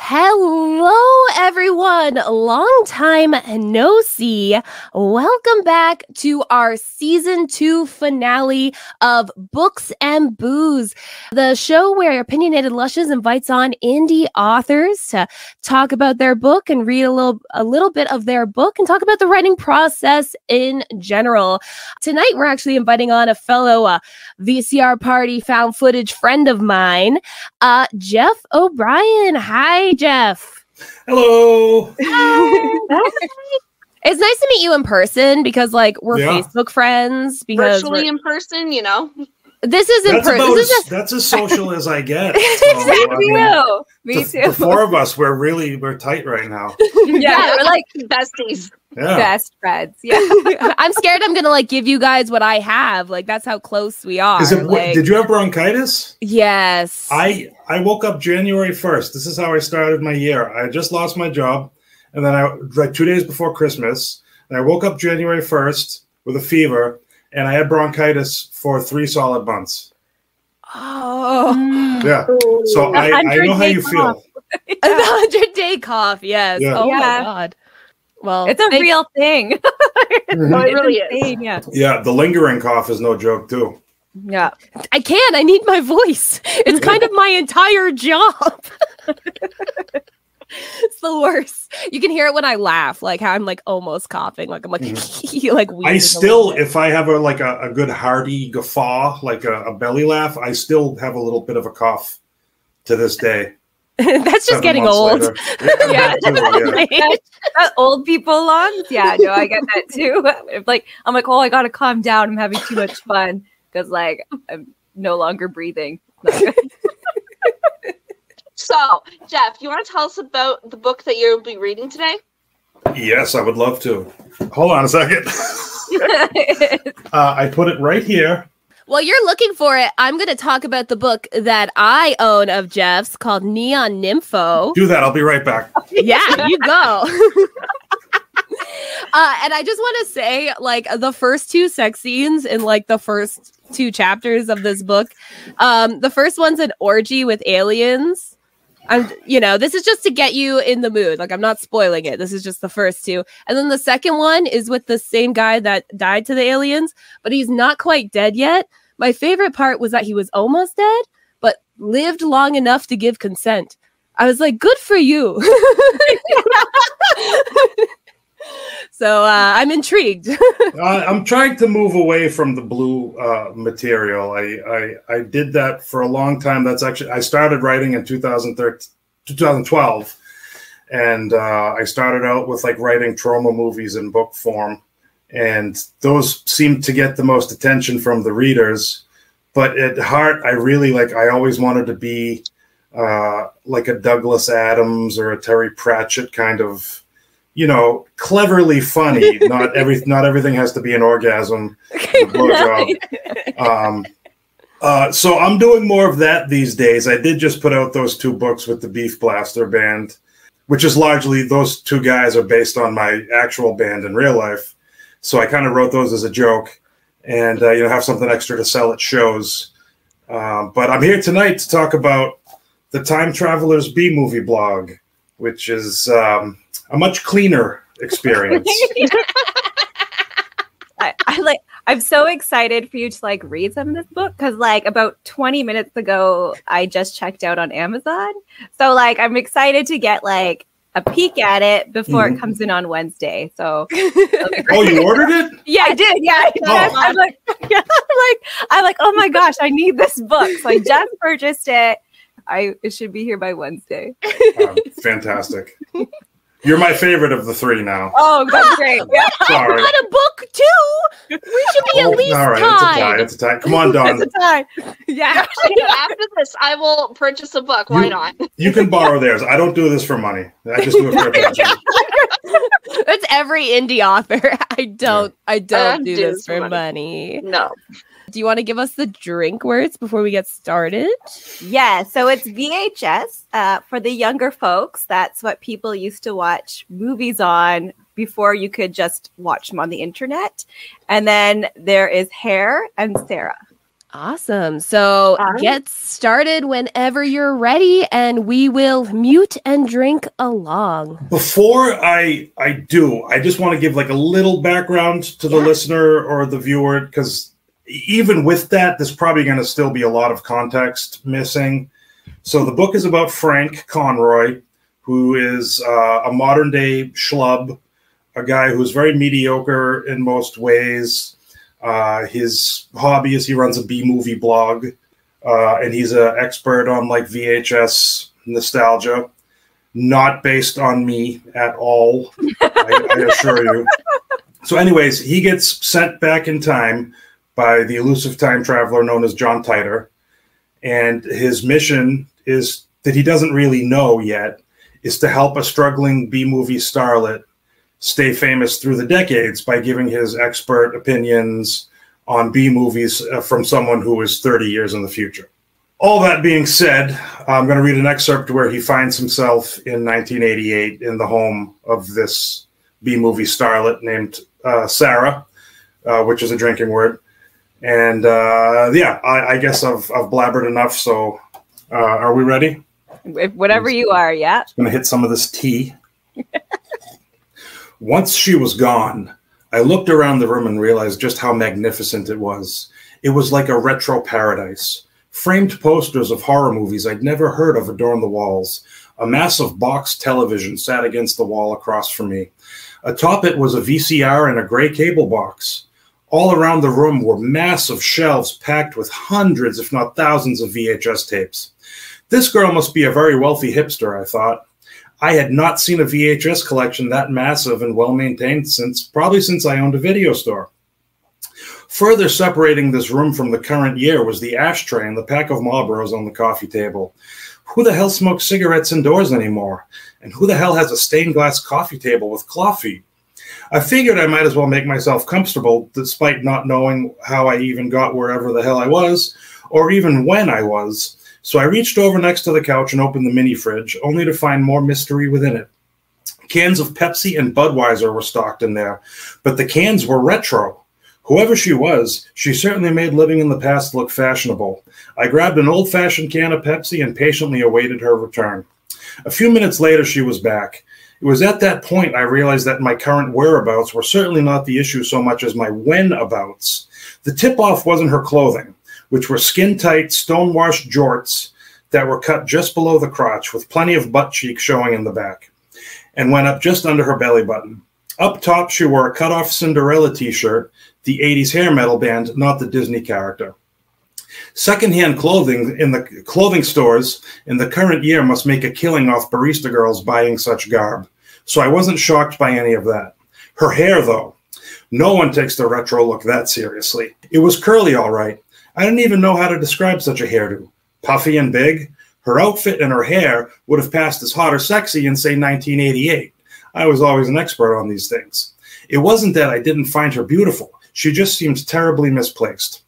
Hello, everyone. Long time no see. Welcome back to our season two finale of Books and Booze, the show where Opinionated Lushes invites on indie authors to talk about their book and read a little, a little bit of their book and talk about the writing process in general. Tonight, we're actually inviting on a fellow uh, VCR party found footage friend of mine, uh, Jeff O'Brien. Hi, Jeff. Hello. It's nice to meet you in person because, like, we're Yeah. Facebook friends. Because virtually in person, you know. This is in That's person. about This is as, that's as social as I get. So, I exactly mean, you. Me the, too. the four of us, we're really we're tight right now. yeah, we're like besties. Yeah. best friends. Yeah. I'm scared I'm gonna like give you guys what I have. Like that's how close we are. Is it? like, did you have bronchitis? yes. I I woke up January first. This is how I started my year. I just lost my job, and then I like two days before Christmas, and I woke up January first with a fever, and I had bronchitis for three solid months. oh, Yeah. So I, I know how you days feel. off. a hundred day cough. Yes. Yeah. Oh my god. Well, It's a thank- real thing. Mhm. Oh, it really is. insane, Yeah. Yeah, the lingering cough is no joke too. Yeah. I can't. I need my voice. It's kind of my entire job. it's the worst. You can hear it when I laugh, like how I'm like almost coughing, like I'm like like Mm-hmm. I still, if I have a like a, a good hearty guffaw, like a, a belly laugh, I still have a little bit of a cough to this day. that's just getting old. later. Yeah. yeah. Old people lungs. Yeah, no, I get that too. Like I'm like, oh, I gotta calm down. I'm having too much fun because like I'm no longer breathing. Not good. So, Jeff, you want to tell us about the book that you'll be reading today? Yes, I would love to. Hold on a second. uh, I put it right here. While you're looking for it, I'm going to talk about the book that I own of Jeff's called Neon Nympho. Do that. I'll be right back. yeah, you go. uh, and I just want to say, like, the first two sex scenes in like the first two chapters of this book. Um, the first one's an orgy with aliens. I'm, you know, this is just to get you in the mood. Like, I'm not spoiling it. This is just the first two. And then the second one is with the same guy that died to the aliens, but he's not quite dead yet. My favorite part was that he was almost dead, but lived long enough to give consent. I was like, good for you. so uh, I'm intrigued. Uh, I'm trying to move away from the blue uh, material. I, I I did that for a long time. That's actually I started writing in 2013, 2012, and uh, I started out with like writing trauma movies in book form, and those seemed to get the most attention from the readers. But at heart, I really like. I always wanted to be uh, like a Douglas Adams or a Terry Pratchett kind of you know, cleverly funny. not every not everything has to be an orgasm. blowjob. Um, uh, so I'm doing more of that these days. I did just put out those two books with the Beef Blaster band, which is largely those two guys are based on my actual band in real life. So I kind of wrote those as a joke, and uh, you know have something extra to sell at shows. Um, but I'm here tonight to talk about the Time Travelers B movie blog, which is um, a much cleaner experience. I, I like I'm so excited for you to like read some of this book because like about 20 minutes ago I just checked out on Amazon. So like I'm excited to get like a peek at it before Mhm. it comes in on Wednesday. So oh, you ordered it? yeah, I did. Yeah, I Oh. I'm like, yeah, I'm like, I'm like, oh my gosh, I need this book. So I just purchased it. I it should be here by Wednesday. Um, fantastic. You're my favorite of the three now. Oh, that's ah, great. Yeah, Sorry. Got a book too. We should be Oh, at least all right, it's a tie. It's a tie. Come on, Dawn. it's a tie. Yeah. After this, I will purchase a book. Why You- not? You can borrow theirs. I don't do this for money. I just do it for attention. That's every indie author. I don't. I don't don't do do this this for for money. No. Do you want to give us the drink words before we get started? Yeah, so it's VHS uh, for the younger folks. That's what people used to watch movies on before you could just watch them on the internet. And then there is Hair and Sarah. Awesome. So All right. get started whenever you're ready, and we will mute and drink along. Before I I do, I just want to give like a little background to the Yeah. listener or the viewer because even with that, there's probably going to still be a lot of context missing. So the book is about Frank Conroy, who is uh, a modern day schlub, a guy who's very mediocre in most ways. Uh, his hobby is he runs a B movie blog, uh, and he's an expert on like VHS nostalgia not based on me at all. I, I assure you. So, anyways, he gets sent back in time by the elusive time traveler known as John Titor, and his mission is that he doesn't really know yet is to help a struggling B movie starlet stay famous through the decades by giving his expert opinions on B movies uh, from someone who is 30 years in the future. All that being said, I'm going to read an excerpt where he finds himself in 1988 in the home of this B movie starlet named uh, Sarah, uh, which is a drinking word. And uh, yeah, I, I guess I've, I've blabbered enough. So, uh, are we ready? If, whatever you are, yeah. I'm going to hit some of this tea. Once she was gone, I looked around the room and realized just how magnificent it was. It was like a retro paradise. Framed posters of horror movies I'd never heard of adorned the walls. A massive box television sat against the wall across from me. Atop it was a VCR and a gray cable box. All around the room were massive shelves packed with hundreds, if not thousands, of VHS tapes. This girl must be a very wealthy hipster, I thought. I had not seen a VHS collection that massive and well maintained since probably since I owned a video store. Further separating this room from the current year was the ashtray and the pack of Marlboros on the coffee table. Who the hell smokes cigarettes indoors anymore? And who the hell has a stained glass coffee table with claw feet? I figured I might as well make myself comfortable despite not knowing how I even got wherever the hell I was, or even when I was. So I reached over next to the couch and opened the mini fridge, only to find more mystery within it. Cans of Pepsi and Budweiser were stocked in there, but the cans were retro. Whoever she was, she certainly made living in the past look fashionable. I grabbed an old fashioned can of Pepsi and patiently awaited her return. A few minutes later, she was back. It was at that point I realized that my current whereabouts were certainly not the issue so much as my whenabouts. The tip off wasn't her clothing, which were skin tight, stone washed jorts that were cut just below the crotch with plenty of butt cheek showing in the back and went up just under her belly button. Up top, she wore a cut off Cinderella t shirt, the 80s hair metal band, not the Disney character. Secondhand clothing in the clothing stores in the current year must make a killing off barista girls buying such garb. So I wasn't shocked by any of that. Her hair, though, no one takes the retro look that seriously. It was curly, all right. I didn't even know how to describe such a hairdo. Puffy and big. Her outfit and her hair would have passed as hot or sexy in, say, 1988. I was always an expert on these things. It wasn't that I didn't find her beautiful, she just seemed terribly misplaced.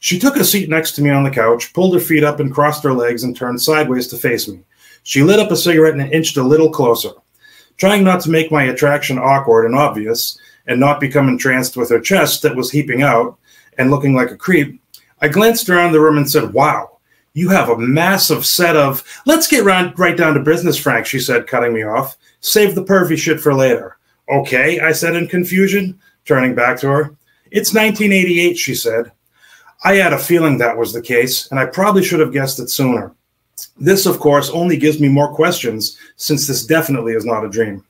She took a seat next to me on the couch, pulled her feet up and crossed her legs, and turned sideways to face me. She lit up a cigarette and inched a little closer. Trying not to make my attraction awkward and obvious, and not become entranced with her chest that was heaping out and looking like a creep, I glanced around the room and said, Wow, you have a massive set of. Let's get round, right down to business, Frank, she said, cutting me off. Save the pervy shit for later. Okay, I said in confusion, turning back to her. It's 1988, she said. I had a feeling that was the case, and I probably should have guessed it sooner. This, of course, only gives me more questions, since this definitely is not a dream.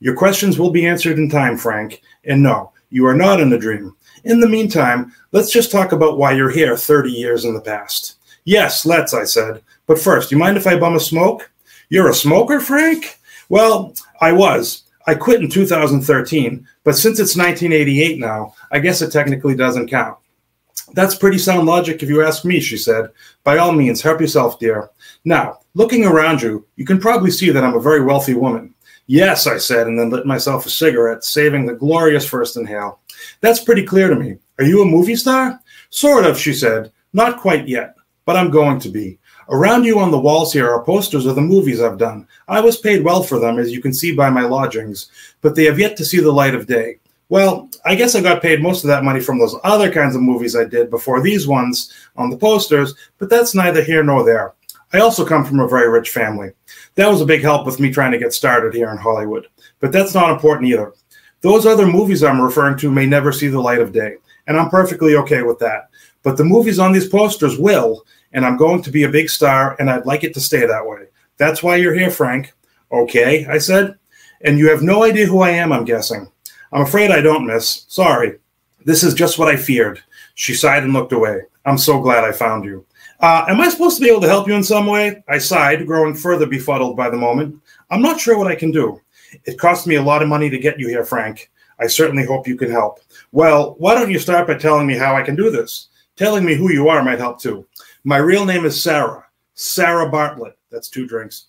Your questions will be answered in time, Frank, and no, you are not in a dream. In the meantime, let's just talk about why you're here 30 years in the past. Yes, let's, I said. But first, you mind if I bum a smoke? You're a smoker, Frank? Well, I was. I quit in 2013, but since it's 1988 now, I guess it technically doesn't count. That's pretty sound logic if you ask me, she said. By all means, help yourself, dear. Now, looking around you, you can probably see that I'm a very wealthy woman. Yes, I said, and then lit myself a cigarette, saving the glorious first inhale. That's pretty clear to me. Are you a movie star? Sort of, she said. Not quite yet, but I'm going to be. Around you on the walls here are posters of the movies I've done. I was paid well for them, as you can see by my lodgings, but they have yet to see the light of day. Well, I guess I got paid most of that money from those other kinds of movies I did before these ones on the posters, but that's neither here nor there. I also come from a very rich family. That was a big help with me trying to get started here in Hollywood. But that's not important either. Those other movies I'm referring to may never see the light of day, and I'm perfectly okay with that. But the movies on these posters will, and I'm going to be a big star, and I'd like it to stay that way. That's why you're here, Frank. Okay, I said. And you have no idea who I am, I'm guessing. I'm afraid I don't, miss. Sorry. This is just what I feared. She sighed and looked away. I'm so glad I found you. Uh, am I supposed to be able to help you in some way? I sighed, growing further befuddled by the moment. I'm not sure what I can do. It cost me a lot of money to get you here, Frank. I certainly hope you can help. Well, why don't you start by telling me how I can do this? Telling me who you are might help too. My real name is Sarah. Sarah Bartlett. That's two drinks.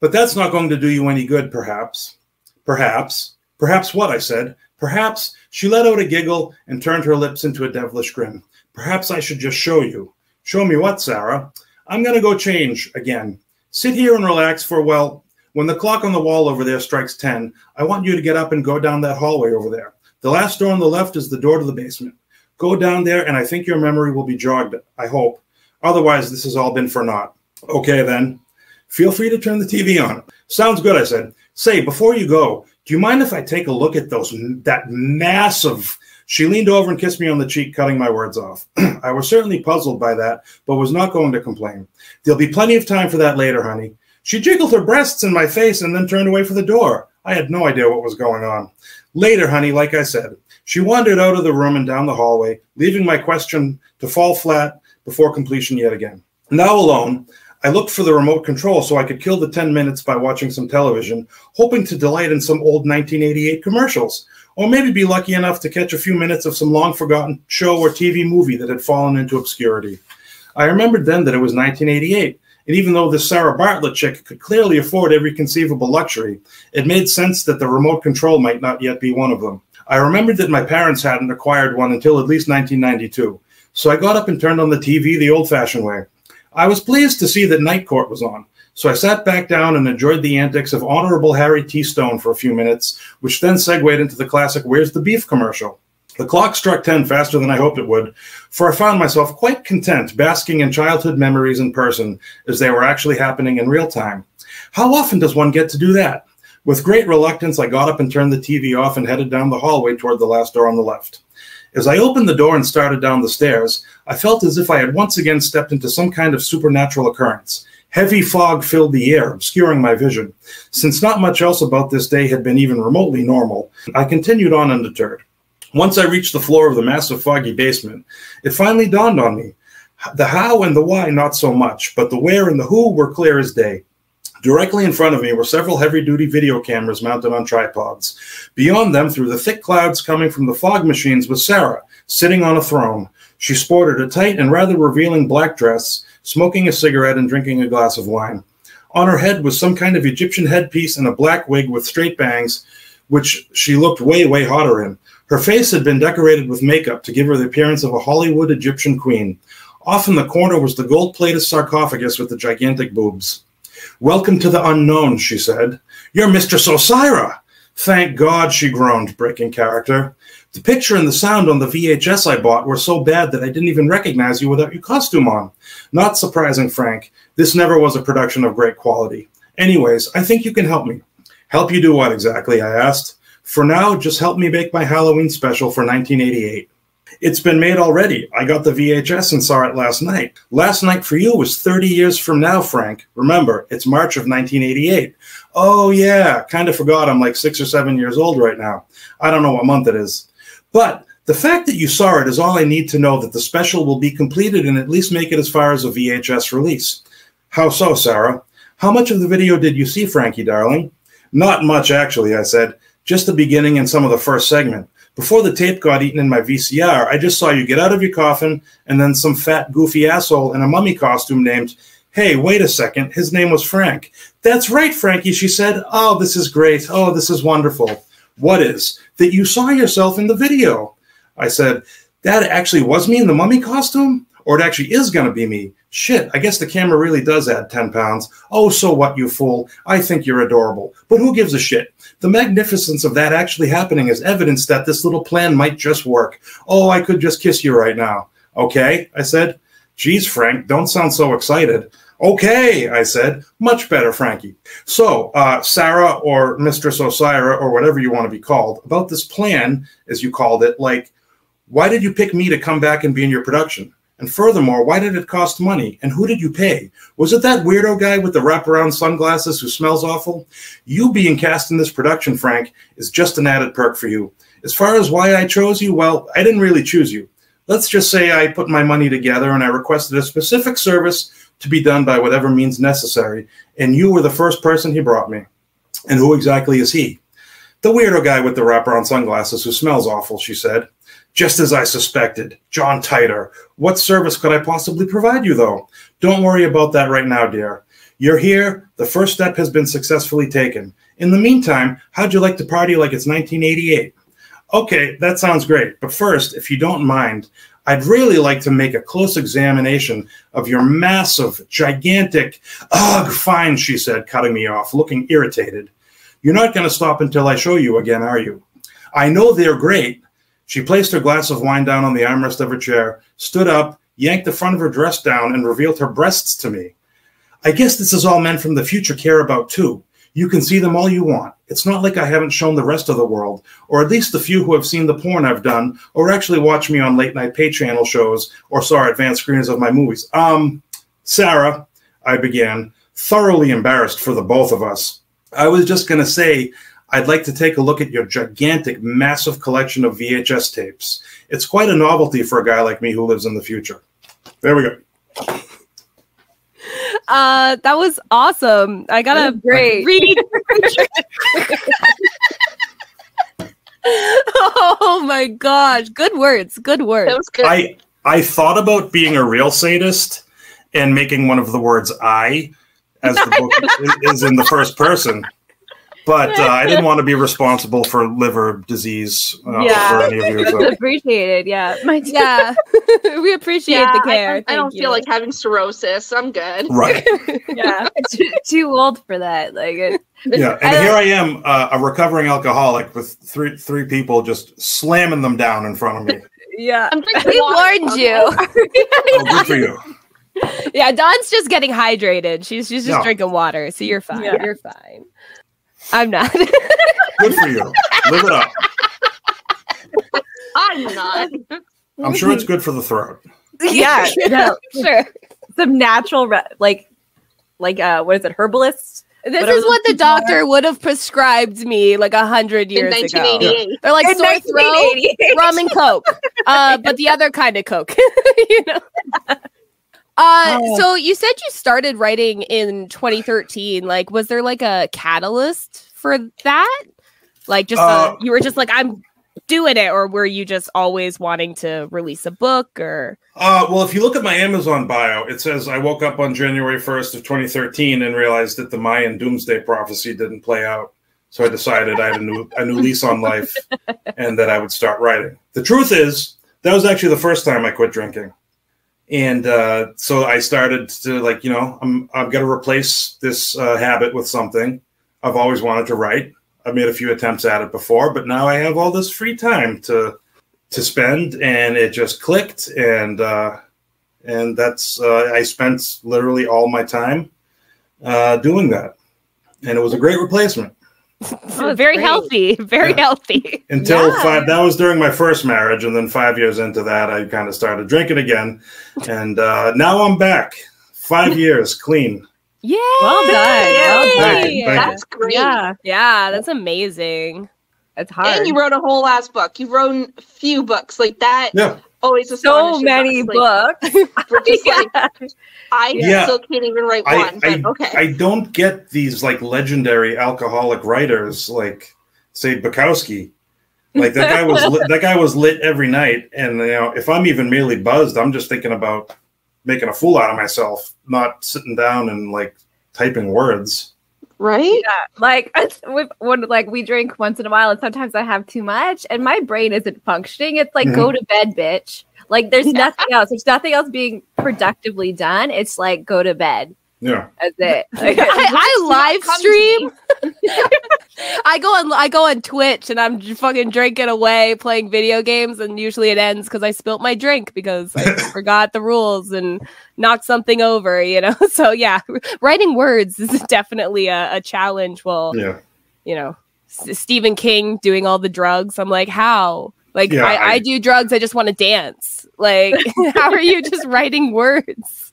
But that's not going to do you any good, perhaps. Perhaps. Perhaps what? I said. Perhaps. She let out a giggle and turned her lips into a devilish grin. Perhaps I should just show you. Show me what, Sarah? I'm going to go change again. Sit here and relax for, well, when the clock on the wall over there strikes 10, I want you to get up and go down that hallway over there. The last door on the left is the door to the basement. Go down there, and I think your memory will be jogged, I hope. Otherwise, this has all been for naught. Okay, then. Feel free to turn the TV on. Sounds good, I said. Say, before you go, do you mind if I take a look at those that massive she leaned over and kissed me on the cheek, cutting my words off. I was certainly puzzled by that, but was not going to complain. There'll be plenty of time for that later, honey. She jiggled her breasts in my face and then turned away for the door. I had no idea what was going on. Later, honey, like I said, she wandered out of the room and down the hallway, leaving my question to fall flat before completion yet again. Now alone, I looked for the remote control so I could kill the 10 minutes by watching some television, hoping to delight in some old 1988 commercials or maybe be lucky enough to catch a few minutes of some long forgotten show or TV movie that had fallen into obscurity. I remembered then that it was 1988, and even though this Sarah Bartlett chick could clearly afford every conceivable luxury, it made sense that the remote control might not yet be one of them. I remembered that my parents hadn't acquired one until at least 1992, so I got up and turned on the TV the old fashioned way. I was pleased to see that Night Court was on, so I sat back down and enjoyed the antics of Honorable Harry T. Stone for a few minutes, which then segued into the classic Where's the Beef commercial. The clock struck 10 faster than I hoped it would, for I found myself quite content basking in childhood memories in person as they were actually happening in real time. How often does one get to do that? With great reluctance, I got up and turned the TV off and headed down the hallway toward the last door on the left. As I opened the door and started down the stairs, I felt as if I had once again stepped into some kind of supernatural occurrence. Heavy fog filled the air, obscuring my vision. Since not much else about this day had been even remotely normal, I continued on undeterred. Once I reached the floor of the massive foggy basement, it finally dawned on me. The how and the why, not so much, but the where and the who were clear as day. Directly in front of me were several heavy duty video cameras mounted on tripods. Beyond them, through the thick clouds coming from the fog machines, was Sarah, sitting on a throne. She sported a tight and rather revealing black dress smoking a cigarette and drinking a glass of wine. On her head was some kind of Egyptian headpiece and a black wig with straight bangs, which she looked way, way hotter in. Her face had been decorated with makeup to give her the appearance of a Hollywood Egyptian queen. Off in the corner was the gold plated sarcophagus with the gigantic boobs. Welcome to the unknown, she said. You're Mistress Osira. Thank God, she groaned, breaking character. The picture and the sound on the VHS I bought were so bad that I didn't even recognize you without your costume on. Not surprising, Frank. This never was a production of great quality. Anyways, I think you can help me. Help you do what exactly? I asked. For now, just help me make my Halloween special for 1988. It's been made already. I got the VHS and saw it last night. Last night for you was 30 years from now, Frank. Remember, it's March of 1988. Oh, yeah, kind of forgot I'm like six or seven years old right now. I don't know what month it is. But the fact that you saw it is all I need to know that the special will be completed and at least make it as far as a VHS release. How so, Sarah? How much of the video did you see, Frankie, darling? Not much, actually, I said. Just the beginning and some of the first segment. Before the tape got eaten in my VCR, I just saw you get out of your coffin and then some fat, goofy asshole in a mummy costume named, Hey, wait a second, his name was Frank. That's right, Frankie, she said. Oh, this is great. Oh, this is wonderful. What is? That you saw yourself in the video. I said, That actually was me in the mummy costume? Or it actually is going to be me? Shit, I guess the camera really does add 10 pounds. Oh, so what, you fool? I think you're adorable. But who gives a shit? The magnificence of that actually happening is evidence that this little plan might just work. Oh, I could just kiss you right now. Okay, I said. Geez, Frank, don't sound so excited. Okay, I said. Much better, Frankie. So, uh, Sarah or Mistress Osira or whatever you want to be called, about this plan, as you called it, like, why did you pick me to come back and be in your production? And furthermore, why did it cost money? And who did you pay? Was it that weirdo guy with the wraparound sunglasses who smells awful? You being cast in this production, Frank, is just an added perk for you. As far as why I chose you, well, I didn't really choose you. Let's just say I put my money together and I requested a specific service to be done by whatever means necessary, and you were the first person he brought me. And who exactly is he? The weirdo guy with the wraparound sunglasses who smells awful, she said. Just as I suspected, John Titor. What service could I possibly provide you, though? Don't worry about that right now, dear. You're here. The first step has been successfully taken. In the meantime, how'd you like to party like it's 1988? Okay, that sounds great. But first, if you don't mind, I'd really like to make a close examination of your massive, gigantic. Ugh, fine, she said, cutting me off, looking irritated. You're not going to stop until I show you again, are you? I know they're great, she placed her glass of wine down on the armrest of her chair, stood up, yanked the front of her dress down, and revealed her breasts to me. I guess this is all men from the future care about too. You can see them all you want. It's not like I haven't shown the rest of the world, or at least the few who have seen the porn I've done, or actually watched me on late night pay channel shows, or saw advanced screenings of my movies. Um, Sarah, I began, thoroughly embarrassed for the both of us. I was just going to say I'd like to take a look at your gigantic, massive collection of VHS tapes. It's quite a novelty for a guy like me who lives in the future. There we go. Uh, that was awesome. I gotta great. read. oh my gosh! Good words. Good words. That was good. I I thought about being a real sadist and making one of the words "I" as the book is in the first person. But uh, I didn't want to be responsible for liver disease uh, Yeah. for any of you. It's So. appreciated. Yeah. My yeah, we appreciate yeah, the care. don't- I, don't Thank feel like having cirrhosis. I'm good. Right. yeah. too, too old for that. Like it, Yeah. And I- here I am, uh, a recovering alcoholic with three three people just slamming them down in front of me. yeah. I'm drinking We warned you. Oh, good for you. yeah, Dawn's just getting hydrated. She's she's just No. drinking water, so you're fine. Yeah. You're fine. I'm not. Good for you. Live it up. I'm not. I'm sure it's good for the throat. Yeah. No. sure. Some natural, re- like, like, uh, what is it? Herbalist? This Whatever is what the those things are. doctor would have prescribed me like a hundred In years ago. 1988. They're like In sore throat, rum and coke, uh, but the other kind of coke. you know. Uh, Oh. so you said you started writing in 2013. Like, was there like a catalyst for that? Like, just Uh, a, you were just like, I'm doing it, or were you just always wanting to release a book? Or Uh, well, if you look at my Amazon bio, it says I woke up on January 1st of 2013 and realized that the Mayan doomsday prophecy didn't play out. So I decided I had a new a new lease on life and that I would start writing. The truth is, that was actually the first time I quit drinking. And uh, so I started to like, you know, I'm I've got to replace this uh, habit with something. I've always wanted to write. I've made a few attempts at it before, but now I have all this free time to to spend, and it just clicked, and uh, and that's uh, I spent literally all my time uh, doing that, and it was a great replacement that's very great. healthy, very Yeah. healthy. until Yeah. five. That was during my first marriage, and then five years into that, I kind of started drinking again, and uh, now I'm back. Five years clean. Yeah. Well done. Well Thank done. you, thank That's great. Yeah. Yeah, that's amazing. It's hard. And you wrote a whole ass book. You wrote a few books like that. Yeah, Always so many us. Like, books. We're like, I Yeah. still can't even write I one. But I, okay. I don't get these like legendary alcoholic writers like say Bukowski. Like that guy was lit, that guy was lit every night, and you know if I'm even merely buzzed, I'm just thinking about making a fool out of myself, not sitting down and like typing words. Right? like it's- with- when like we drink once in a while and sometimes i have too much and my brain isn't functioning it's like go mm-hmm. to bed bitch like there's nothing else there's nothing else being productively done, it's like go to bed. Yeah. That's it. Like, I, I live stream. I go on I go on Twitch and I'm fucking drinking away playing video games and usually it ends because I spilt my drink because I forgot the rules and knocked something over, you know. So yeah, writing words is definitely a, a challenge. Well, Yeah. you know, S- Stephen King doing all the drugs. I'm like, how? Like Yeah, I, I, I- do drugs, I just want to dance. Like, how are you just writing words?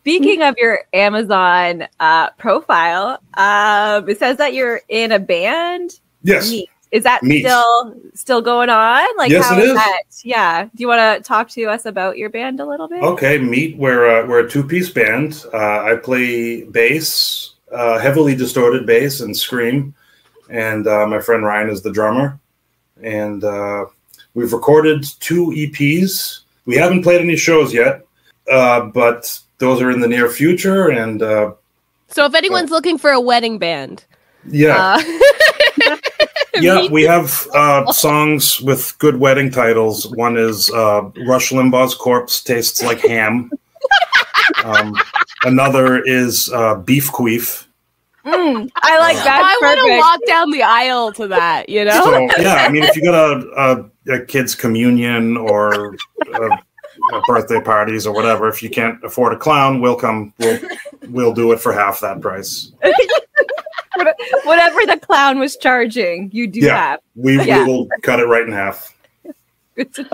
Speaking of your Amazon uh, profile, um, it says that you're in a band. Yes. Meet. Is that Meet. still still going on? Like Yes, how it is is. that? Yeah. Do you want to talk to us about your band a little bit? Okay, meet. We're uh, we're a two piece band. Uh, I play bass, uh, heavily distorted bass and scream, and uh, my friend Ryan is the drummer. And uh, we've recorded two EPs. We haven't played any shows yet, uh, but those are in the near future. And uh, So if anyone's looking for a wedding band, yeah, uh, yeah, we have uh, songs with good wedding titles. One is uh, Rush Limbaugh's corpse tastes like ham. Um, another is uh, beef queef. Mm, I like that. I want to walk down the aisle to that, you know? So yeah, I mean, if you got a, a, a kid's communion or a, a birthday parties or whatever, if you can't afford a clown, we'll come. We'll we'll do it for half that price. What- Whatever the clown was charging, you do Yeah. have. We, Yeah. we will cut it right in half. Good to.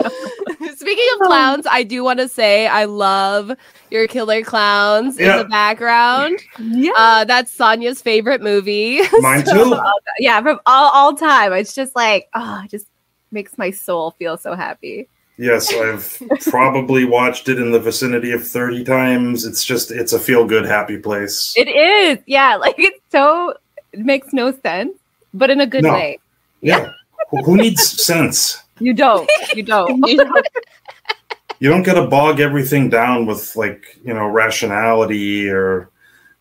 Speaking of clowns, I do want to say I love your killer clowns in the background. Yeah. Uh, that's Sonia's favorite movie. Mine too. yeah, from all, all time. It's just like, oh, it just makes my soul feel so happy. Yes, I've probably watched it in the vicinity of thirty times. It's just it's a feel good, happy place. It is. Yeah, like it's so it makes no sense, but in a good No. way. yeah. Who- Who needs sense? You don't. You don't. You know, You don't get to bog everything down with like you know rationality or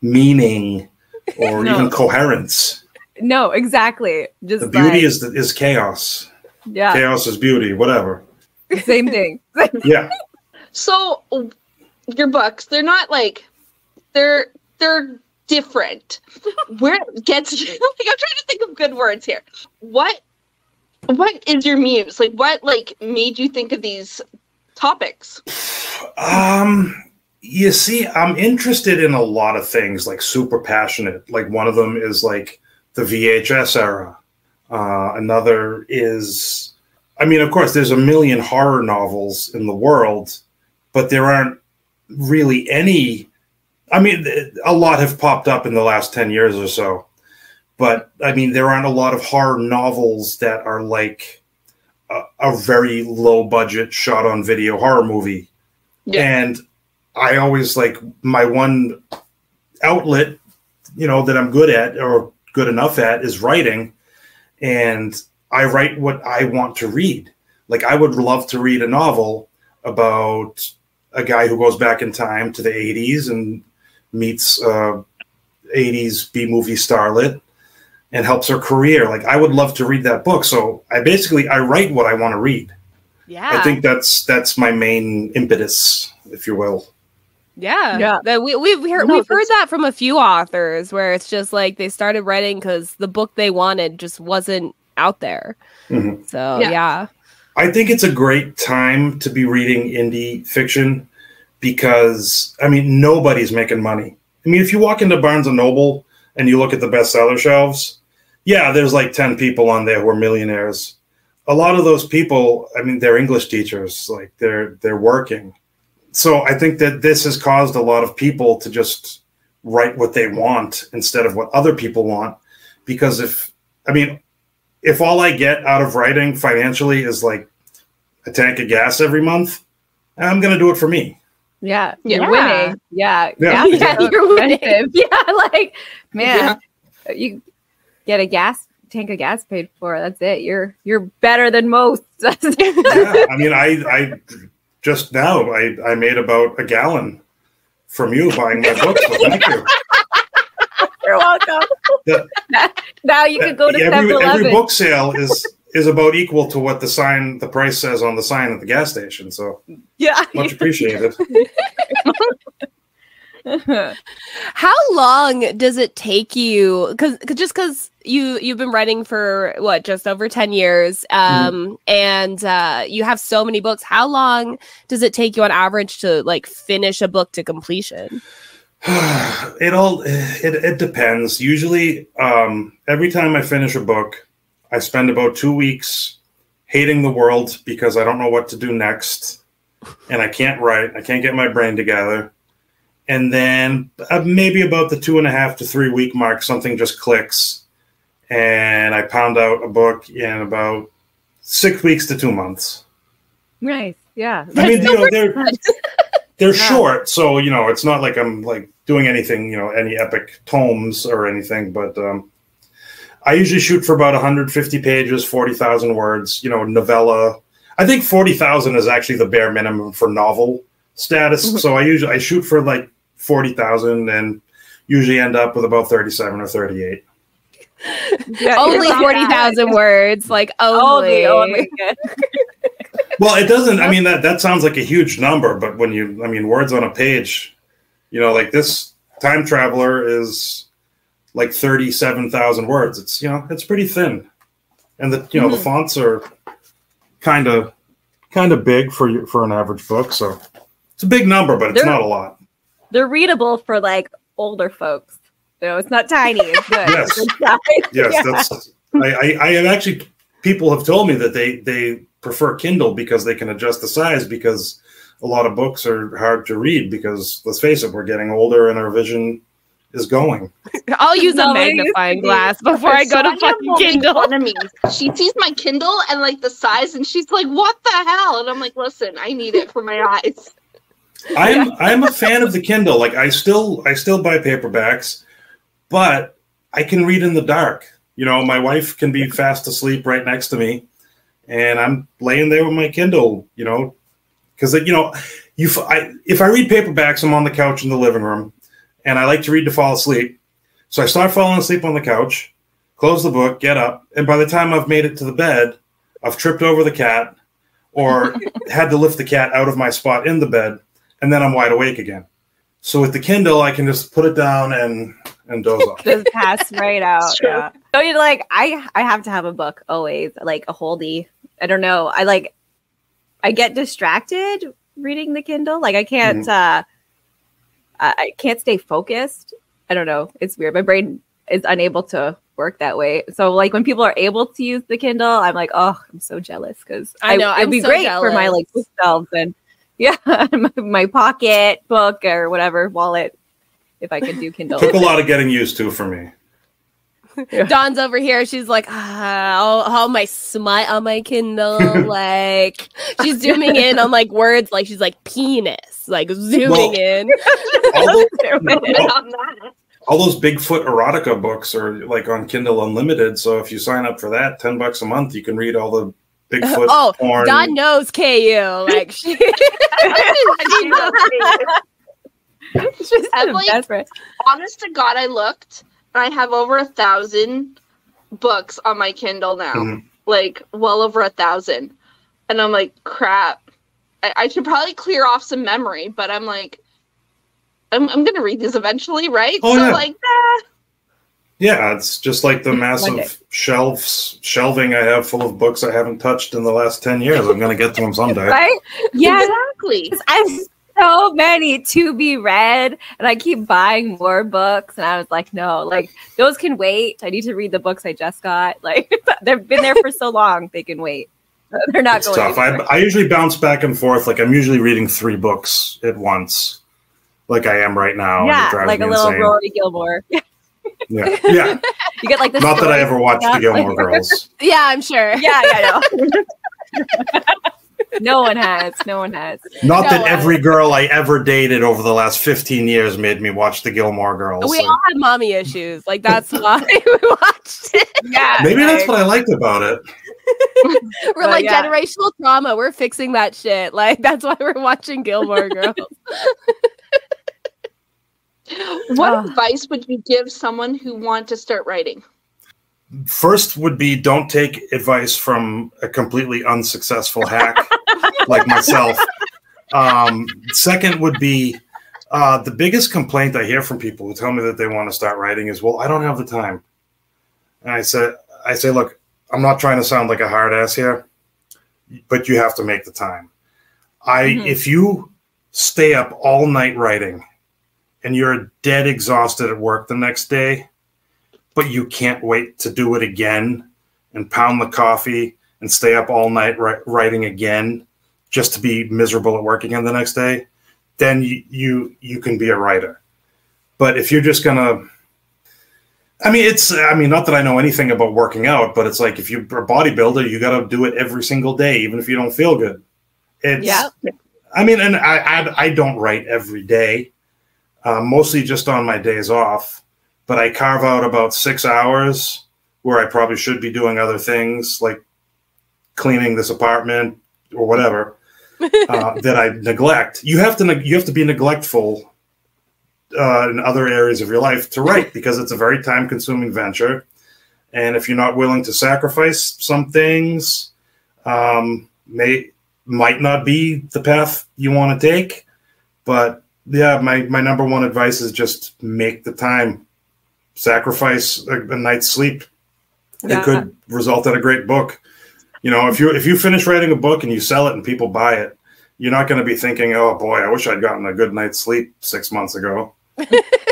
meaning or No. even coherence. no, exactly. Just The beauty like, is is chaos. yeah, Chaos is beauty. Whatever. same thing. Yeah. so your books, they're not like they're they're different. Where gets like I'm trying to think of good words here. What what is your muse? Like what like made you think of these topics? Um. You see, I'm interested in a lot of things. Like super passionate. Like one of them is like the VHS era. Uh, another is, I mean, of course, there's a million horror novels in the world, but there aren't really any. I mean, a lot have popped up in the last 10 years or so. But I mean, there aren't a lot of horror novels that are like a, a very low budget shot on video horror movie. Yeah. And I always like my one outlet, you know, that I'm good at or good enough at is writing. And I write what I want to read. Like, I would love to read a novel about a guy who goes back in time to the 80s and meets uh, 80s B movie starlet and helps her career. Like, I would love to read that book. So I basically I write what I want to read. yeah. I think that's that's my main impetus, if you will. Yeah, Yeah. That we we've heard No, we've heard that from a few authors where it's just like they started writing because the book they wanted just wasn't out there. Mhm. So Yeah. yeah, I think it's a great time to be reading indie fiction because I mean nobody's making money. I mean, if you walk into Barnes and Noble and you look at the bestseller shelves, yeah, there's like ten people on there who are millionaires. A lot of those people, I mean, they're English teachers, like they're they're working. So I think that this has caused a lot of people to just write what they want instead of what other people want. Because if I mean, if all I get out of writing financially is like a tank of gas every month, I'm gonna do it for me. Yeah, Yeah. you're winning. Yeah, Yeah. gas Yeah, you're winning. Yeah, like man, you get a gas tank of gas paid for. That's it. You're you're better than most. Yeah, I mean, I I just now I I made about a gallon from you buying my book. So thank you. You're welcome. The- now you can go to every, 7 every book sale is is about equal to what the sign, the price says on the sign at the gas station. So Yeah. much appreciated. How long does it take you? Because just because you you've been writing for what just over ten years, um, and uh, you have so many books. How long does it take you on average to like finish a book to completion? it all it, it depends. Usually, um, every time I finish a book, I spend about two weeks hating the world because I don't know what to do next, and I can't write. I can't get my brain together. And then uh, maybe about the two and a half to three week mark, something just clicks, and I pound out a book in about six weeks to two months. nice. Yeah. I mean, you know, they're they're Yeah. short, so you know, it's not like I'm like doing anything, you know, any epic tomes or anything. But um, I usually shoot for about 150 pages, 40,000 words. You know, novella. I think 40,000 is actually the bare minimum for novel status. Mhm. So I usually I shoot for like 40,000 and usually end up with about 37 or 38. Yeah, only you're forty thousand words, like Only, only. only. Well, it doesn't. I mean, that that sounds like a huge number, but when you, I mean, words on a page, you know, like this time traveler is like thirty-seven thousand words. It's you know, it's pretty thin, and the you know the Mhm. fonts are kind of kind of big for you for an average book. So it's a big number, but it's They're- not a lot. They're readable for like older folks. Know, it's not tiny. It's good. Yes. It's good. Yes, Yeah. that's. I, I, I have actually people have told me that they they prefer Kindle because they can adjust the size because a lot of books are hard to read because let's face it, we're getting older and our vision is going. I'll use No, a it used to magnifying be- glass before I go to Sonia fucking Kindle. fun of me. She sees my Kindle and like the size, and she's like, "What the hell?" And I'm like, "Listen, I need it for my eyes." I'm I'm a fan of the Kindle. Like I still I still buy paperbacks, but I can read in the dark. You know, my wife can be fast asleep right next to me, and I'm laying there with my Kindle. You know, because you know, you f- I, if I read paperbacks, I'm on the couch in the living room, and I like to read to fall asleep. So I start falling asleep on the couch, close the book, get up, and by the time I've made it to the bed, I've tripped over the cat, or had to lift the cat out of my spot in the bed and then I'm wide awake again. So with the Kindle, I can just put it down and and doze off. Just pass right out. It's. Yeah. So you're like I I have to have a book always, like a holdie. I don't know. I like I get distracted reading the Kindle. Like I can't uh I, I can't stay focused. I don't know. It's weird. My brain is unable to work that way. So like when people are able to use the Kindle, I'm like, oh, I'm so jealous because I know, It'd I'm be so great for my like bookshelves and yeah, my, my pocket book or whatever wallet. If I could do Kindle. Took a lot of getting used to for me. Dawn's over here. She's like, ah, all, all my smut on my Kindle. like, she's zooming in on like words. Like, she's like penis. Like zooming Well- in. All those, And on all those Bigfoot erotica books are like on Kindle Unlimited. So if you sign up for that, ten bucks a month, you can read all the Bigfoot Oh, porn. Dawn knows KU. Like, she. She's I'm the like- best honest to God, I looked, and I have over a thousand books on my Kindle now. Mhm. Like well over a thousand, and I'm like, crap. I, I should probably clear off some memory, but I'm like, I'm, I'm gonna read these eventually, right? Oh, so yeah. like, ah, Yeah, it's just like the massive shelves shelving I have full of books I haven't touched in the last ten years. I'm gonna get to them someday. Right? Yeah. exactly. I have so many to be read, and I keep buying more books. And I was like, no, like those can wait. I need to read the books I just got. Like they've been there for so long, they can wait. They're not It's going. tough. I. I usually bounce back and forth. Like I'm usually reading three books at once, like I am right now. yeah, drives like a little insane. Rory Gilmore. Yeah, yeah. You get like the Not that I ever watched the Gilmore Girls. yeah, I'm sure. Yeah, yeah, I know. No one has. No one has. Not No, that I- every girl I ever dated over the last 15 years made me watch the Gilmore Girls. We So all had mommy issues. Like, that's why we watched it. Yeah. maybe that's what I liked about it. We're But like yeah. generational trauma. We're fixing that shit. Like, that's why we're watching Gilmore Girls. What Ah. advice would you give someone who want to start writing? First would be don't take advice from a completely unsuccessful hack like myself. Um, second would be uh, the biggest complaint I hear from people who tell me that they want to start writing is, "Well, I don't have the time." And I said, "I say, look, I'm not trying to sound like a hard ass here, but you have to make the time. I Mhm. if you stay up all night writing, and you're dead exhausted at work the next day, but you can't wait to do it again and pound the coffee and stay up all night writing again just to be miserable at work again the next day, then you you, you can be a writer. But if you're just gonna I mean, it's. I mean, not that I know anything about working out, but it's like if you're a bodybuilder, you got to do it every single day, even if you don't feel good. It's. Yeah. I mean, and I I, I don't write every day, uh, mostly just on my days off. But I carve out about six hours where I probably should be doing other things like cleaning this apartment or whatever uh, that I neglect. You have to you have to be neglectful uh, in other areas of your life to write because it's a very time consuming venture. And if you're not willing to sacrifice some things, um, may might not be the path you want to take. But yeah, my, my number one advice is just make the time, sacrifice a, a night's sleep. Yeah. It could result in a great book. You know, if you if you finish writing a book and you sell it and people buy it, you're not going to be thinking, "Oh boy, I wish I'd gotten a good night's sleep six months ago."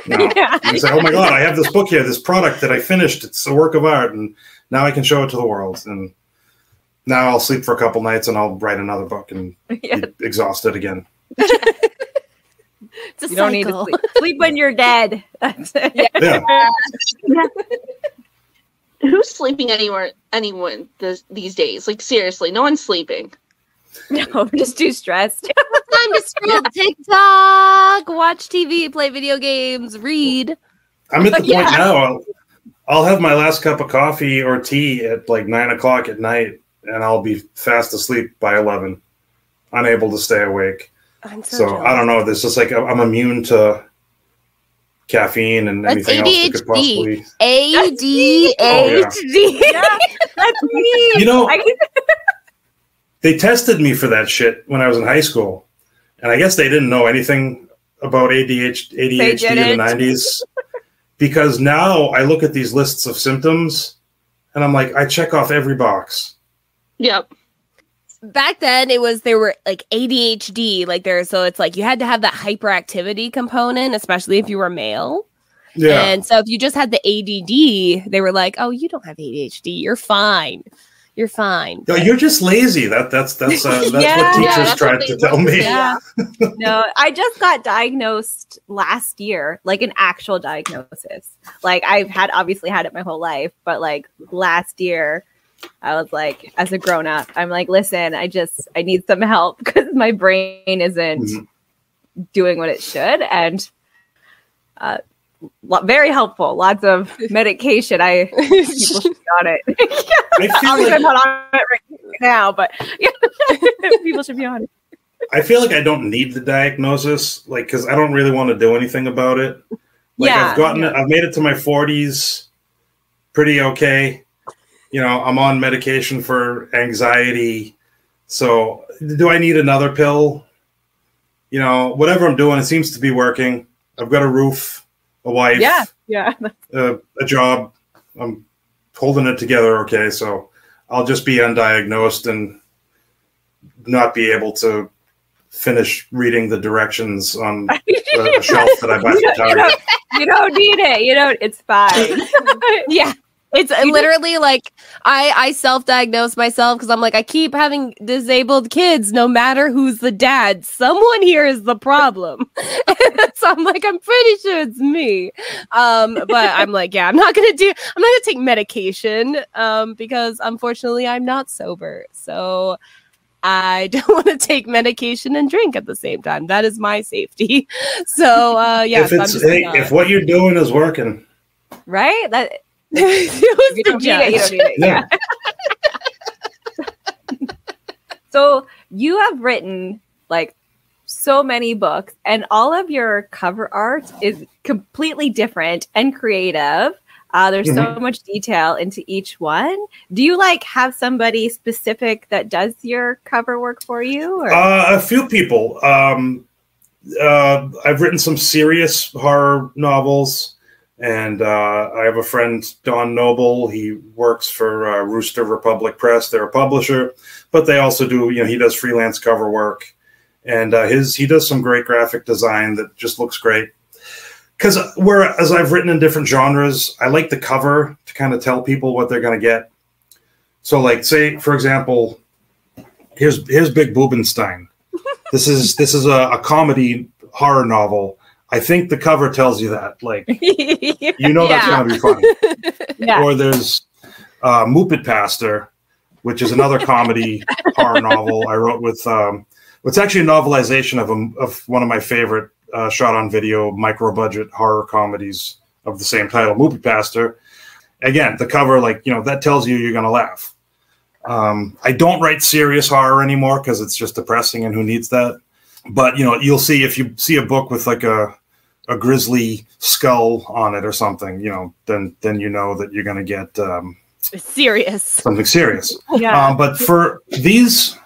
No. Yeah. You say, "Oh my god, I have this book here, this product that I finished. It's a work of art, and now I can show it to the world." And now I'll sleep for a couple nights and I'll write another book and Yeah. be exhausted again. It's a You don't need to sleep. sleep when you're dead. That's it. Yeah, Who's sleeping anywhere? Anyone this, these days? Like seriously, no one's sleeping. No, I'm just too stressed. Time to scroll TikTok, watch TV, play video games, read. I'm at the Yeah. point now. I'll, I'll have my last cup of coffee or tea at like nine o'clock at night, and I'll be fast asleep by eleven, unable to stay awake. I'm so, So. I don't know. There's just like I'm immune to caffeine and That's anything else that could ADHD. possibly. ADHD. Oh, yeah, that's me. You know, I, they tested me for that shit when I was in high school, and I guess they didn't know anything about ADHD, ADHD in the '90s because now I look at these lists of symptoms, and I'm like, I check off every box. Yep. Back then, it was there were like ADHD, like there. So it's like you had to have that hyperactivity component, especially if you were male. Yeah, And so if you just had the ADD, they were like, "Oh, you don't have ADHD. You're fine. You're fine." No, you're just lazy. That that's that's uh, that's Yeah. what Yeah, teachers that's tried they to tell me. yeah. no, I just got diagnosed last year, like an actual diagnosis. Like I've had obviously had it my whole life, but like last year I was like as a grown up, I'm like, listen, I just I need some help because my brain isn't Mhm. doing what it should and uh lo- very helpful. Lots of medication. I people should be on it. I feel Obviously, I'm like not on it right now, but yeah, people should be on it. I feel like I don't need the diagnosis, like because I don't really want to do anything about it. Like Yeah, I've gotten yeah. it, I've made it to my 40s, pretty okay. You know, I'm on medication for anxiety. So, do I need another pill? You know, whatever I'm doing, it seems to be working. I've got a roof, a wife, Yeah, yeah. a, a job. I'm holding it together okay. So, I'll just be undiagnosed and not be able to finish reading the directions on the, shelf that I buy You from don't- you Target. don't- you don't need it. You don't. It's fine. yeah. It's literally like I I self-diagnose myself because I'm like I keep having disabled kids no matter who's the dad. Someone here is the problem. so I'm like I'm pretty sure it's me. Um but I'm like yeah, I'm not going to do I'm not going to take medication um because unfortunately I'm not sober. So I don't want to take medication and drink at the same time. That is my safety. So uh yeah, if so just hey, if what you're doing is working, right? That you don't need it. You judge. don't need it. yeah. So you have written like so many books, and all of your cover art is completely different and creative. Uh, there's so much detail into each one. Do you like have somebody specific that does your cover work for you? Or? Uh, a few people. Um, uh, I've written some serious horror novels, and uh, I have a friend, Don Noble. He works for uh, Rooster Republic Press. They're a publisher, but they also do. You know, he does freelance cover work, and uh, his he does some great graphic design that just looks great. Because whereas I've written in different genres, I like the cover to kind of tell people what they're going to get. So, like, say for example, here's here's Big Boobenstein this is this is a, a, comedy horror novel. I think the cover tells you that. Like you know that's gonna be funny. yeah. Or there's uh Muppet Pastor, which is another comedy horror novel I wrote with um it's actually a novelization of a, of one of my favorite uh, shot on video micro budget horror comedies of the same title, Muppet Pastor. Again, the cover, like, you know, that tells you you're gonna laugh. Um, I don't write serious horror anymore because it's just depressing, and who needs that? But you know, you'll see if you see a book with like a a grizzly skull on it or something, you know, then then you know that you're going to get um, serious something serious. yeah. Um, but for these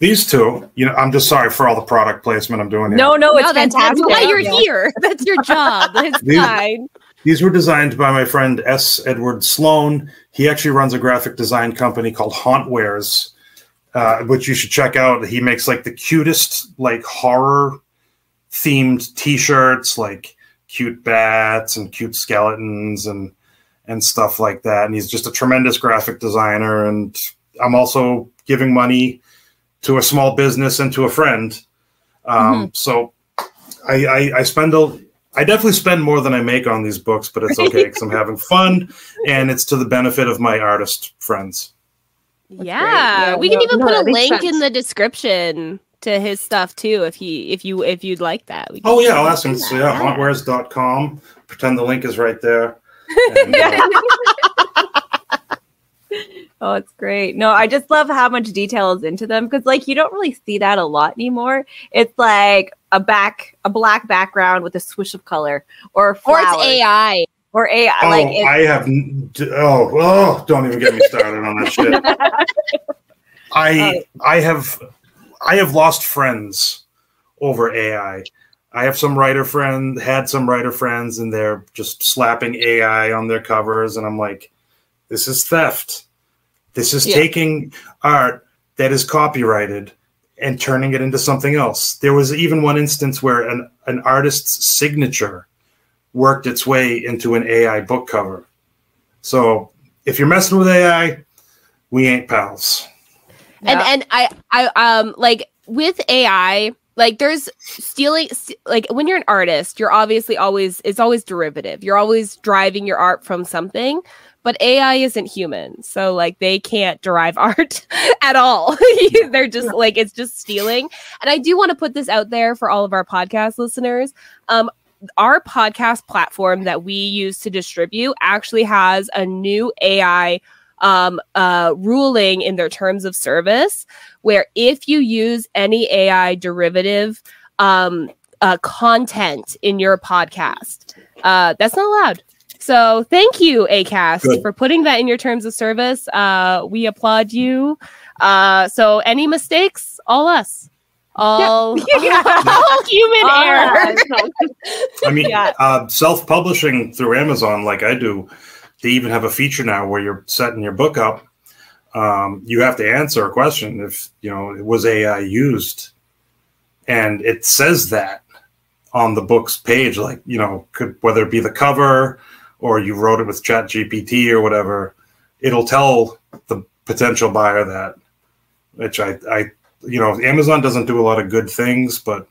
these two, you know, I'm just sorry for all the product placement I'm doing here. No, no, it's no, that's, fantastic. That's why you're yeah. here. That's your job. It's these, fine. These were designed by my friend S. Edward Sloan. He actually runs a graphic design company called Hauntwares, uh, which you should check out. He makes like the cutest, like horror themed T-shirts, like cute bats and cute skeletons and and stuff like that. And he's just a tremendous graphic designer. And I'm also giving money to a small business and to a friend. Um, mm-hmm. So I, I, I spend a I definitely spend more than I make on these books, but it's okay because I'm having fun and it's to the benefit of my artist friends. Yeah. yeah. we can even no, put a link sense. in the description to his stuff too if he if you if you'd like that. Oh yeah, I'll ask him. So yeah, hauntwares.com. Pretend the link is right there. And, uh, Oh, it's great. No, I just love how much detail is into them because, like, you don't really see that a lot anymore. It's like a back, a black background with a swoosh of color, or or it's AI, or AI. Oh, like I have. Oh, oh, don't even get me started on that shit. I oh. I have I have lost friends over AI. I have some writer friend, had some writer friends, and they're just slapping AI on their covers, and I'm like, this is theft this is yeah. taking art that is copyrighted and turning it into something else. There was even one instance where an, an artist's signature worked its way into an AI book cover. So if you're messing with AI, we ain't pals. And and I I um like with AI, like there's stealing like when you're an artist, you're obviously always it's always derivative. You're always driving your art from something but AI isn't human. So like they can't derive art at all. They're just like it's just stealing. And I do want to put this out there for all of our podcast listeners. Um our podcast platform that we use to distribute actually has a new AI um, uh, ruling in their terms of service where if you use any AI derivative um, uh, content in your podcast, uh, that's not allowed. So thank you, ACAST, Good. for putting that in your terms of service. Uh, we applaud you. Uh, so any mistakes, all us. All, yeah. all human all error. I mean, yeah. uh, self-publishing through Amazon, like I do, they even have a feature now where you're setting your book up. Um, you have to answer a question if you know it was AI used, and it says that on the book's page, like you know, could whether it be the cover or you wrote it with chat gpt or whatever it'll tell the potential buyer that which i i you know amazon doesn't do a lot of good things but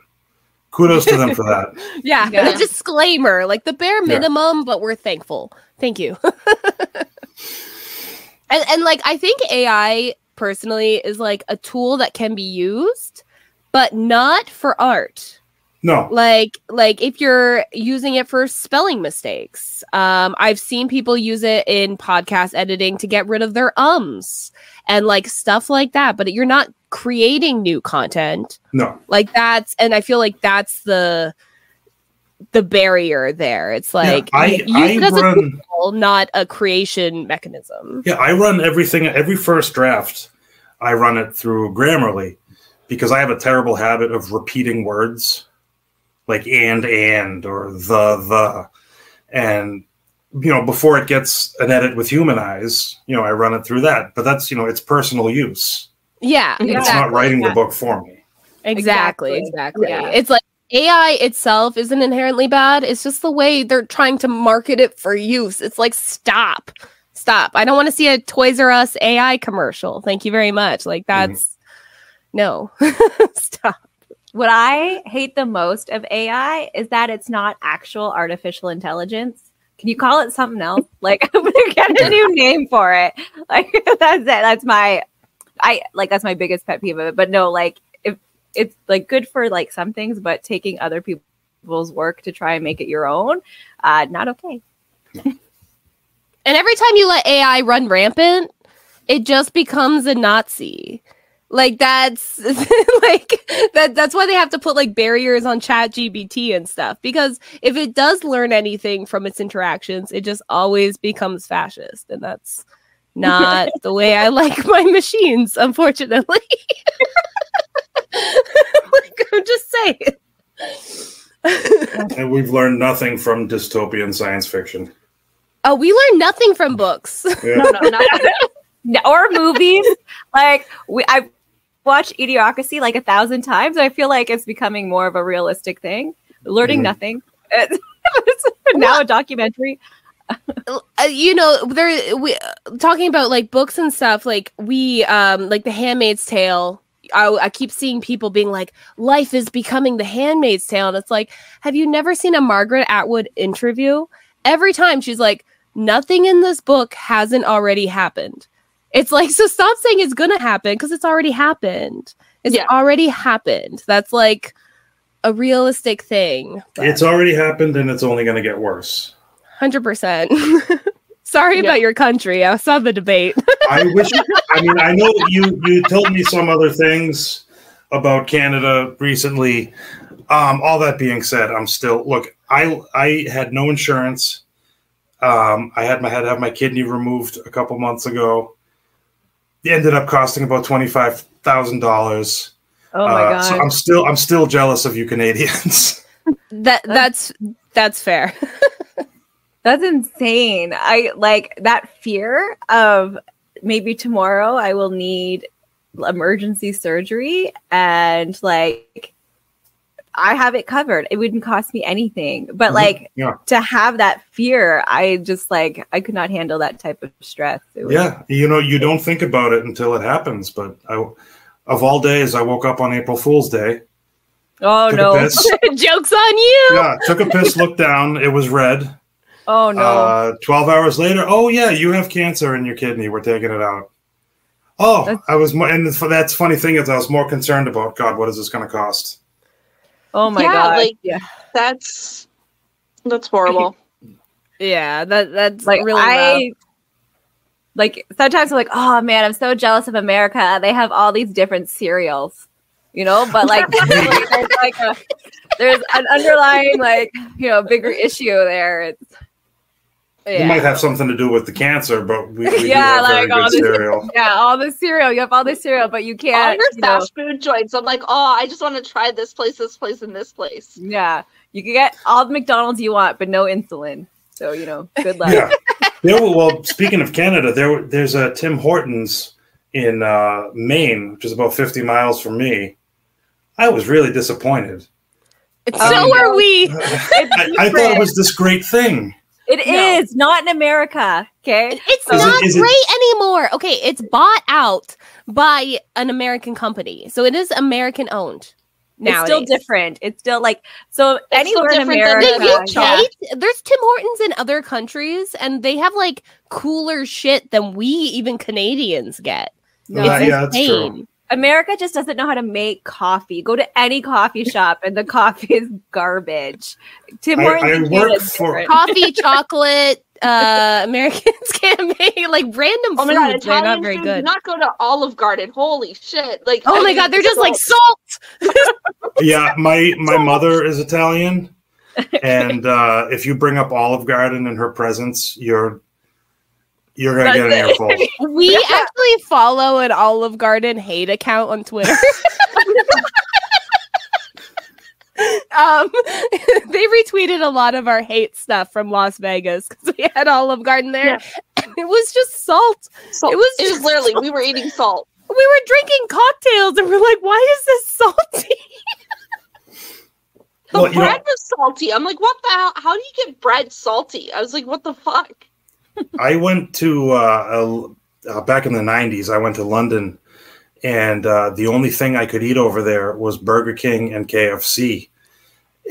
kudos to them for that yeah, yeah. the disclaimer like the bare minimum yeah. but we're thankful thank you and, and like i think ai personally is like a tool that can be used but not for art no. Like like if you're using it for spelling mistakes. Um I've seen people use it in podcast editing to get rid of their ums and like stuff like that, but you're not creating new content. No. Like that's and I feel like that's the the barrier there. It's like I- use I it as a run- tool, not a creation mechanism. Yeah, I run everything, every first draft, I run it through Grammarly because I have a terrible habit of repeating words like and, and, or the, the. And, you know, before it gets an edit with human eyes, you know, I run it through that. But that's, you know, it's personal use. Yeah, Yeah. It's not writing yeah. the book for me. Exactly, Exactly. exactly. Yeah. It's like AI itself isn't inherently bad. It's just the way they're trying to market it for use. It's like stop. Stop. I don't want to see a Toys R Us AI commercial. Thank you very much. Like mm-hmm. that's no. stop. What I hate the most of AI is that it's not actual artificial intelligence. Can you call it something else? Like I'm gonna get a new name for it. Like that's it. That's my I like that's my biggest pet peeve of it. But no, like if it's like good for like some things, but taking other people's work to try and make it your own, uh, not okay. And every time you let AI run rampant, it just becomes a Nazi. Like that's like that that's why they have to put like barriers on chat GPT and stuff because if it does learn anything from its interactions, it just always becomes fascist and that's not the way I like my machines, unfortunately. like I'm just saying. And we've learned nothing from dystopian science fiction. Oh, we learn nothing from books. Yeah. No, no, No, or movies. like we, I've watched Idiocracy like a thousand times. And I feel like it's becoming more of a realistic thing. Learning Mhm. nothing. It's now a documentary. uh, you know there we talking about like books and stuff like we um like the handmaid's tale I, I keep seeing people being like life is becoming the handmaid's tale and it's like have you never seen a margaret atwood interview every time she's like nothing in this book hasn't already happened it's like so stop saying it's gonna happen because it's already happened it's Yeah. already happened that's like a realistic thing but- It's already happened and it's only going to get worse. Hundred percent. Sorry Yeah. about your country. I saw the debate. I wish. I mean, I know you you told me some other things about Canada recently. Um, all that being said, I'm still look. I I had no insurance. Um, I had my had to have my kidney removed a couple months ago. It ended up costing about twenty five thousand dollars. Oh my uh, god. So I'm still I'm still jealous of you Canadians. that that's that's fair. That's insane. I like that fear of maybe tomorrow I will need emergency surgery and like I have it covered. It wouldn't cost me anything. But Mhm. like Yeah. to have that fear, I just like I could not handle that type of stress. Was- Yeah, you know, you don't think about it until it happens. But I, of all days, I woke up on April Fool's Day. Oh no. Jokes on you. yeah, took a piss, looked down, it was red. Oh no. Uh, 12 hours later, oh, yeah, you have cancer in your kidney. We're taking it out. Oh, That's- I was more, and that's funny thing is, I was more concerned about God, what is this going to cost? Oh my yeah, god. like- yeah. That's that's horrible. Yeah, that that's like really I rough. like sometimes I'm like, oh man, I'm so jealous of America. They have all these different cereals, you know, but like there's like a there's an underlying like you know bigger issue there. It's It might have something to do with the cancer, but we, we Yeah, have like very all good this- cereal. yeah, all the cereal. You have all the cereal, but you can't. All your you know, fast food joints. I'm like, oh, I just want to try this place, this place, and this place. yeah, you can get all the McDonald's you want, but no insulin. So you know, good luck. Yeah. There were, well, speaking of Canada, there there's a Tim Hortons in uh, Maine, which is about 50 miles from me. I was really disappointed. so Um, are we. I, I thought it was this great thing. It is No. not in America. Okay. It's Is not it- great anymore. Okay, it's bought out by an American company, so it is American owned. Now It's still different. It's still like so still anywhere in America. the The Yeah. There's Tim Hortons in other countries, and they have like cooler shit than we even Canadians get. No, Yeah, It's yeah, that's true. Insane. America just doesn't know how to make coffee. Go to any coffee shop and the coffee is garbage. Tim I- Hortons I work is for- Coffee, chocolate, uh, Americans can't make like random Oh my god, foods. They're not very food. good. Not go to Olive Garden. Holy shit! Like, Oh I my mean, god, they're just like salt. salt. Yeah, my my mother is Italian, and uh, if you bring up Olive Garden in her presence, you're you're gonna get an That's earful. We actually follow an Olive Garden hate account on Twitter. um, they retweeted a lot of our hate stuff from Las Vegas because we had Olive Garden there, Yeah. and it was just salt. Salt. It was It was just literally salt. we were eating salt. We were drinking cocktails, and we're like, "Why is this salty?" The Well, you know- bread was salty. I'm like, what the hell? How do you get bread salty? I was like, what the fuck? I went to uh, uh, back in the '90s. I went to London, and uh, the only thing I could eat over there was Burger King and KFC.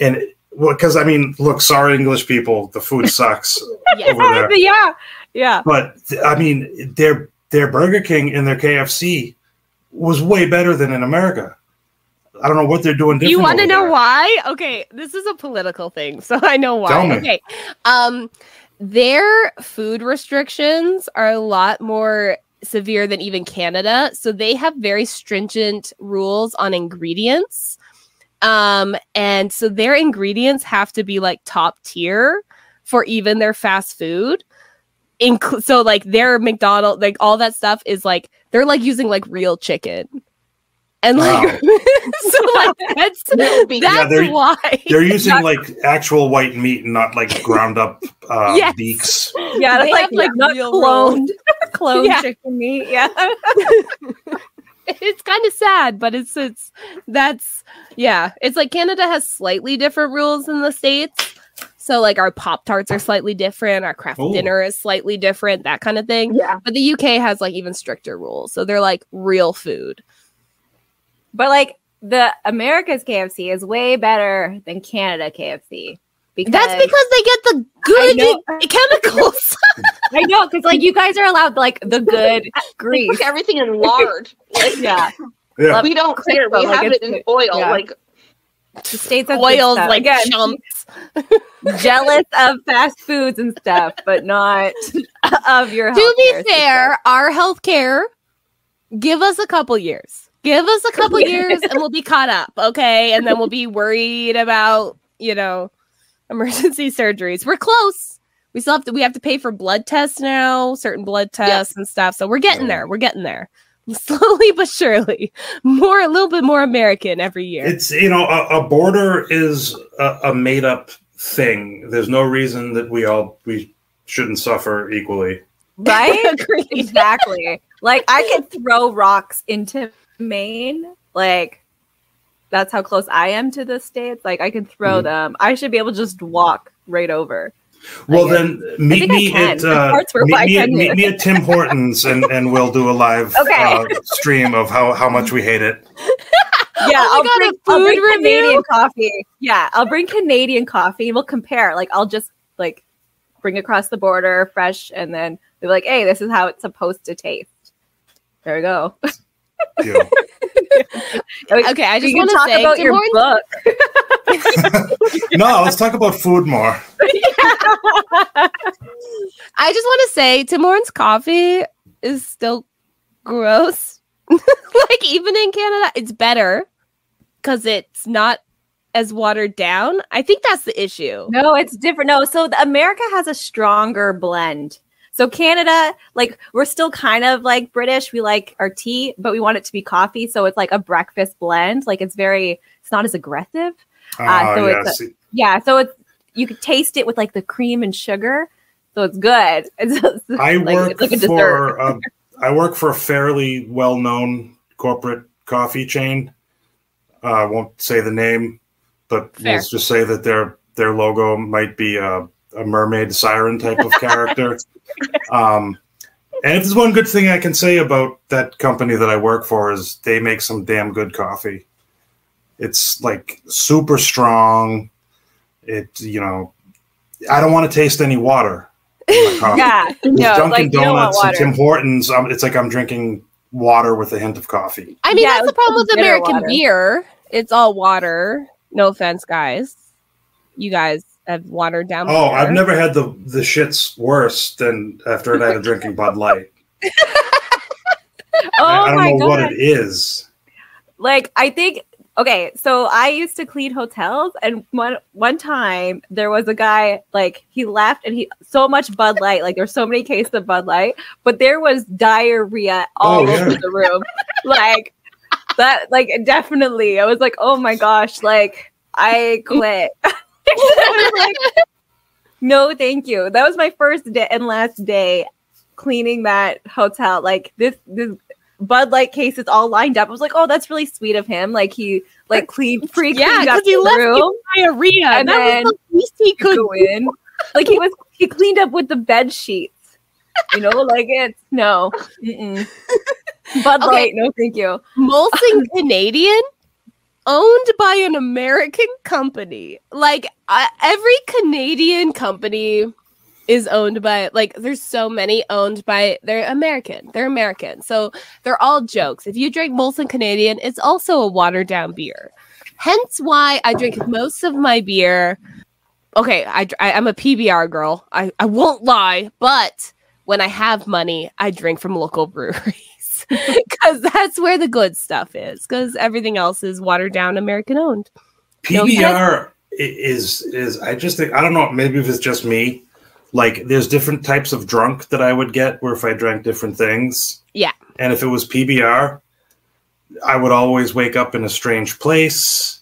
And well, because I mean, look, sorry, English people, the food sucks over there. yeah, yeah. But I mean, their their Burger King and their KFC was way better than in America. I don't know what they're doing. You want to know there. why? Okay, this is a political thing, so I know why. Tell me. Okay, um, their food restrictions are a lot more severe than even Canada, so they have very stringent rules on ingredients. Um, and so their ingredients have to be like top tier for even their fast food. Inc- so like their McDonald, like all that stuff is like they're like using like real chicken. And like so like that's Little that's Yeah, they're- why They're using like actual white meat and not like ground up uh, Yes. beaks. Yeah, They that's like, have, like, not cloned, cloned Yeah. chicken meat. Yeah. it's kind of sad, but it's it's that's yeah. It's like Canada has slightly different rules than the states. So like our pop tarts are slightly different, our Kraft Ooh. dinner is slightly different, that kind of thing. Yeah. But the UK has like even stricter rules, so they're like real food. But like the America's KFC is way better than Canada KFC. Because That's because they get the good know. chemicals. I know because like you guys are allowed like the good They grease. cook everything in lard. Like, Yeah, Yeah. We don't care. We like, have it in oil. yeah. Like the states have good Oils like Again, chumps. jealous of fast foods and stuff, but not of your. to be healthcare system. fair, our healthcare, give us a couple years. Give us a couple years and we'll be caught up, okay? And then we'll be worried about, you know, emergency surgeries. We're close. We still have to we have to pay for blood tests now, certain blood tests and stuff. So we're getting there. We're getting there. Slowly but surely. More a little bit more American every year. It's you know a, a border is a, a made up thing. There's no reason that we all we shouldn't suffer equally. right? Exactly. Like I could throw rocks into Maine. Like that's how close I am to the states. Like I can throw Mhm. them. I should be able to just walk right over. Well, I then meet me at uh, meet, me, at, meet me at Tim Hortons and, and we'll do a live Okay. uh, stream of how, how much we hate it. Yeah, Oh I'll, God, a bring, I'll bring review? Canadian coffee. Yeah, I'll bring Canadian coffee. We'll compare. Like I'll just like bring across the border fresh, and then be like, "Hey, this is how it's supposed to taste." There we go. You know. Okay, I just want to talk say about your Hortons- book. no, let's talk about food more. I just want to say Tim Hortons coffee is still gross. like even in Canada, it's better because it's not as watered down. I think that's the issue. No, it's different. No, so the, America has a stronger blend. So Canada, like we're still kind of like British. We like our tea, but we want it to be coffee. So it's like a breakfast blend. Like it's very, it's not as aggressive. Ah, so it's yes. Yeah. So it's you could taste it with like the cream and sugar. So it's good. It's, it's I like- work like a for a, I work for a fairly well known corporate coffee chain. Uh, I won't say the name, but Fair. we'll just say that their their logo might be a, a mermaid siren type of character. um, and if there's one good thing I can say about that company that I work for is they make some damn good coffee. It's like super strong. It you know, I don't want to taste any water. in my yeah. With No, Dunkin' like you don't want Donuts and water. Tim Hortons, um, it's like I'm drinking water with a hint of coffee. I mean, Yeah, that's the problem with American water. beer. It's all water. No offense, guys. You guys have watered down. Oh. I've never had the the shits worse than after a night of drinking Bud Light. Oh I, I oh don't my know god. what it is. like I think Okay, so I used to clean hotels, and one one time there was a guy like he left, and he so much Bud Light, like there's so many cases of Bud Light, but there was diarrhea all Oh, yeah. over the room, like that, like definitely. I was like, oh my gosh, like I quit. Like, no, thank you. That was my first day and last day cleaning that hotel. Like this, this Bud Light cases all lined up. I was like, oh, that's really sweet of him. Like he like cleaned pre Yeah, cleaned up he the left room. diarrhea. And that then was the least he could go in. Like he was he cleaned up with the bed sheets. You know, like it's no. Mm-mm. Bud Okay. Light, no, thank you. Molson Canadian owned by an American company. Like uh, every Canadian company is owned by like there's so many owned by they're American. They're American. So they're all jokes. If you drink Molson Canadian, it's also a watered down beer. Hence why I drink most of my beer. Okay, I, I I'm a PBR girl. I I won't lie, but when I have money, I drink from local breweries because that's where the good stuff is. Because everything else is watered down, American owned. PBR is is I just think I don't know maybe if it's just me like there's different types of drunk that I would get where if I drank different things Yeah. and if it was PBR I would always wake up in a strange place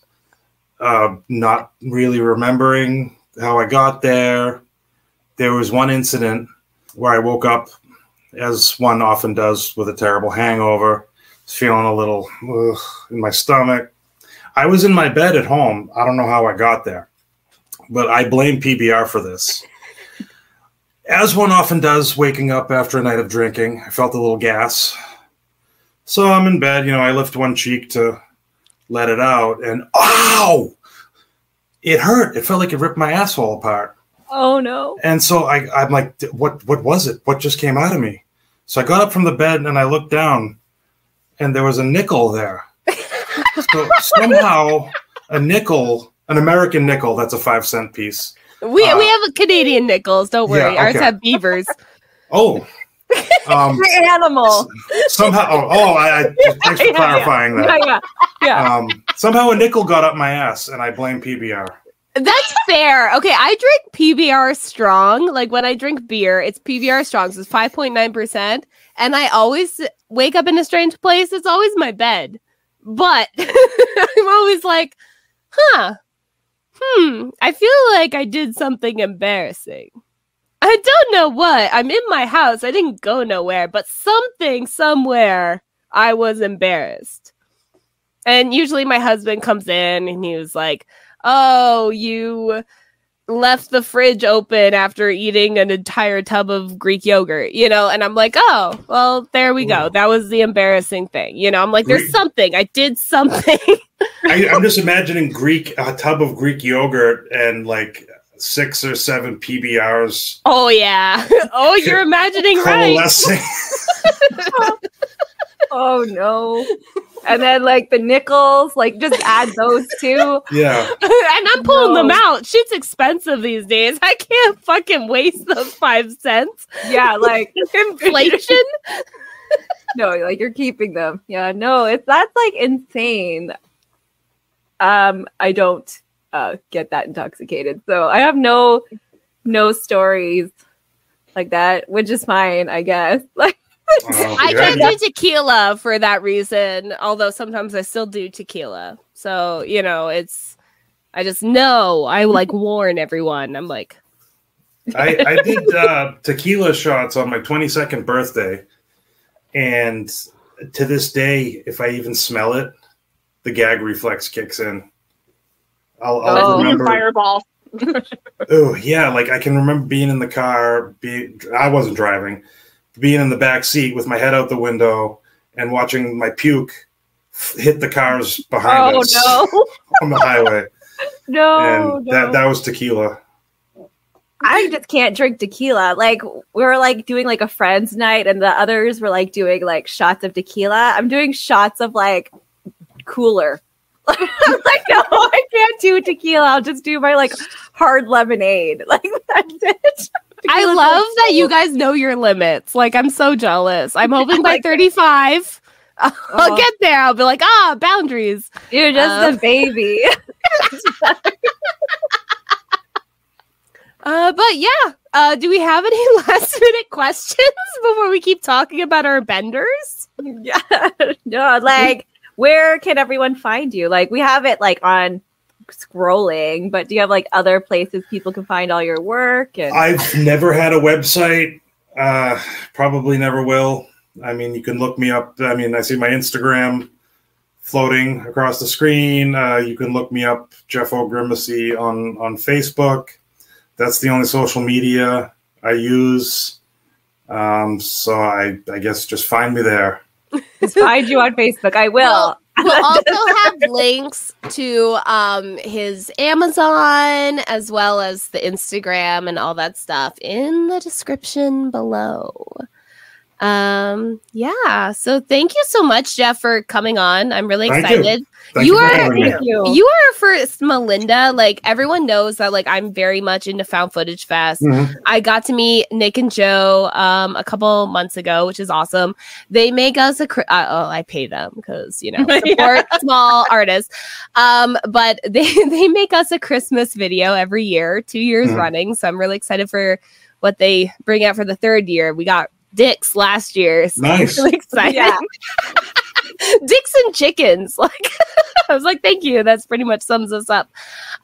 uh, not really remembering how I got there there was one incident where I woke up as one often does with a terrible hangover feeling a little ugh, in my stomach I was in my bed at home. I don't know how I got there, but I blame PBR for this. As one often does, waking up after a night of drinking, I felt a little gas. So I'm in bed, you know, I lift one cheek to let it out, and ow! It hurt. It felt like it ripped my asshole apart. Oh no. And so I, I'm like, what, what was it? What just came out of me? So I got up from the bed and I looked down, and there was a nickel there. so somehow, a nickel, an American nickel, that's a five cent piece. We Uh, we have a Canadian nickels. Don't worry, yeah, ours have beavers. Oh, um, animal. somehow. Oh, oh I, I, thanks for yeah. clarifying Yeah, that. yeah. Yeah. Um, somehow a nickel got up my ass, and I blame PBR. That's fair. Okay, I drink PBR strong. Like when I drink beer, it's PBR strong, so it's five point nine percent. And I always wake up in a strange place. It's always my bed, but I'm always like, huh, hmm. I feel like I did something embarrassing. I don't know what. I'm in my house. I didn't go nowhere, but something somewhere I was embarrassed. And usually my husband comes in and he was like, "Oh, you left the fridge open after eating an entire tub of Greek yogurt," you know, and I'm like, "Oh, well, there we go. That was the embarrassing thing." You know, I'm like, "There's something. I did something." I, I'm just imagining Greek a tub of Greek yogurt and like six or seven PBRs oh yeah. oh, you're imagining right. Oh no. And then like the nickels, like just add those too. yeah. and I'm pulling them out. Shit's expensive these days. I can't fucking waste those five cents. Yeah, like Inflation. no, like you're keeping them. Yeah, no, it's that's like insane. Um, I don't uh get that intoxicated. So I have no no stories like that, which is fine, I guess. Like Oh, I yeah. can't do tequila for that reason, although sometimes I still do tequila. So, you know, it's I just know I like warn everyone. I'm like, I, I did uh, tequila shots on my 22nd birthday, and to this day, if I even smell it, the gag reflex kicks in. I'll, I'll Oh. remember. Fireball. Oh yeah, like I can remember being in the car. Be I wasn't driving, being in the back seat with my head out the window and watching my puke hit the cars behind oh us no. on the highway, No, and no. that that was tequila. I just can't drink tequila. Like we were like doing like a friends night, and the others were like doing like shots of tequila. I'm doing shots of like cooler. I'm like, no, I can't do tequila. I'll just do my like hard lemonade. Like that's it. I love that you guys know your limits. Like, I'm so jealous. I'm hoping by 35, I'll Oh. get there. I'll be like, ah, boundaries. You're just Uh, a baby. Uh, but yeah, uh, do we have any last minute questions before we keep talking about our benders? yeah. no, like where can everyone find you? Like we have it like on scrolling, but do you have like other places people can find all your work? And I've never had a website. Uh, probably never will. I mean, you can look me up. I mean, I see my Instagram floating across the screen. Uh, you can look me up, Jeff O'Grimacey, on on Facebook. That's the only social media I use. Um, so I, I guess just find me there. just find you on Facebook. I will. Well, We'll also have links to um, his Amazon as well as the Instagram and all that stuff in the description below. Um, yeah. So thank you so much, Jeff, for coming on. I'm really Thank you. excited. Thank You you, are- Thank you. You are first Melinda. Like everyone knows that like I'm very much into found footage fest. Mhm. I got to meet Nick and Joe um a couple months ago, which is awesome. They make us a cri- uh, oh I pay them because you know support small artists. Um, but they they make us a Christmas video every year, two years Mhm. running. So I'm really excited for what they bring out for the third year. We got Dicks last year. So Nice. really excited. Yeah. Dicks and chickens. Like I was like, thank you. That's pretty much sums us up.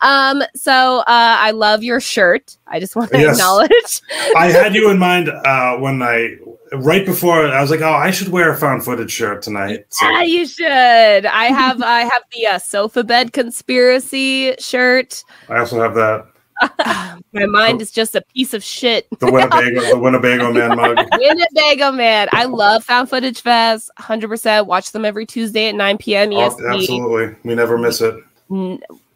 Um, so uh I love your shirt. I just want to Yes. acknowledge. I had you in mind uh, when I right before I was like, oh, I should wear a found footage shirt tonight. So, Yeah, you should. I have I have the uh, sofa bed conspiracy shirt. I also have that My mind is just a piece of shit. the Winnebago the Winnebago man mug. Winnebago man. I love Found Footage Fest. 100%. Watch them every Tuesday at 9 p.m. Oh, EST. absolutely, we never miss it.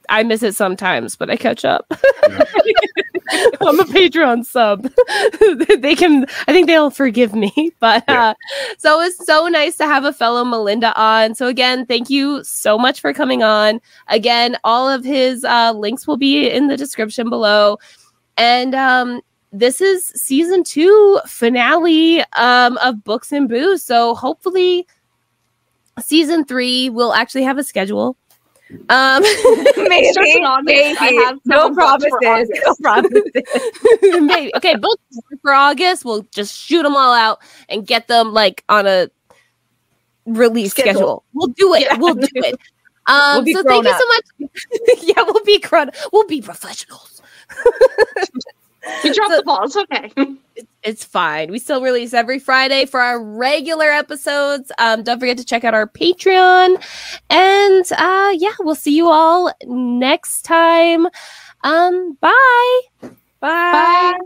I miss it sometimes, but I catch up. Yeah. I'm a Patreon sub. they can, I think they'll forgive me. But Yeah. uh, so it's so nice to have a fellow Melinda on. So again, thank you so much for coming on. Again, all of his uh, links will be in the description below. And um, this is season two finale um, of Books and Booze. So hopefully, season three will actually have a schedule. Um, maybe, Starting on I maybe. have no promises. No promises. Maybe. Okay, both for August. We'll just shoot them all out and get them like on a release schedule. Schedule. We'll do it. Yeah. We'll do it. Um, We'll so thank you so much. yeah, we'll be grown. We'll be professionals. We dropped So- the ball. It's okay. It's, fine. We still release every Friday for our regular episodes. Um, don't forget to check out our Patreon. And uh, yeah, we'll see you all next time. Um, bye. Bye. Bye.